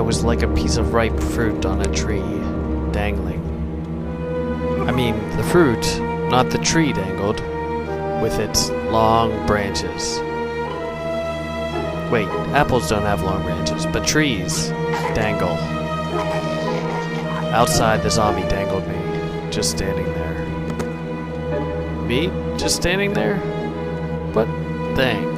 I was like a piece of ripe fruit on a tree, dangling. I mean, the fruit, not the tree dangled, with its long branches. Wait, apples don't have long branches, but trees dangle. Outside, the zombie dangled me, just standing there. Me? Just standing there? What thing?